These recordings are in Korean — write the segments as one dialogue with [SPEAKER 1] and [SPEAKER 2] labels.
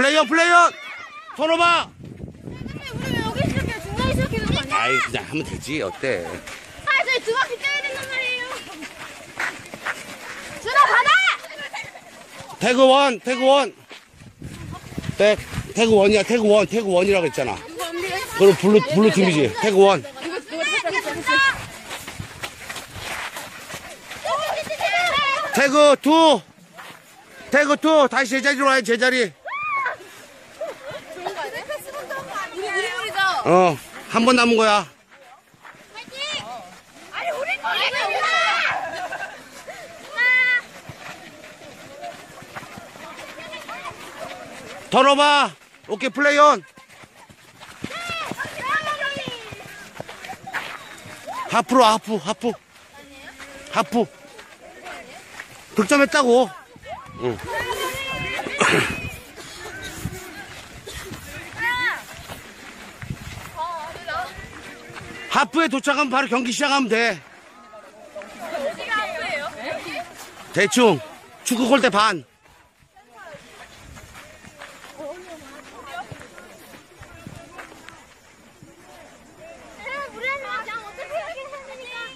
[SPEAKER 1] play on play on!
[SPEAKER 2] 우리 왜 여기 시작해? 중간에 시작해야 되는 거 아니야?
[SPEAKER 1] 아이 그냥 하면 되지 어때?
[SPEAKER 2] 아, 저희 두 바퀴 뛰어야 된단 말이에요. 준아, 받아!
[SPEAKER 1] tag one tag one. 태, tag one이야 tag one tag one이라고 했잖아. 그럼 blue blue 팀이지. tag one. tag two. tag two. 다시 제자리로 와야 제자리
[SPEAKER 2] 우리 우리죠?
[SPEAKER 1] 어 한 번 남은 거야.
[SPEAKER 2] 아니, 우리 거리가
[SPEAKER 1] turnover 오케이 play on. 하프로 하프 하프. 하프. 득점했다고. 응. 하프에 도착하면 바로 경기 시작하면 돼. 대충. 축구 골대 반
[SPEAKER 2] 우리는 그냥 어떻게 하긴 했으니까.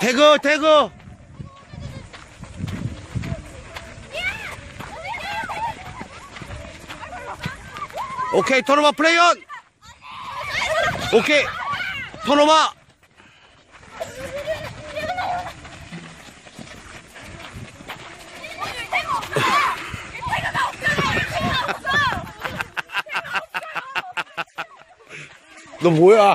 [SPEAKER 1] 태그 태그. 오케이 턴오버 플레이온. 오케이 턴오버 너 뭐야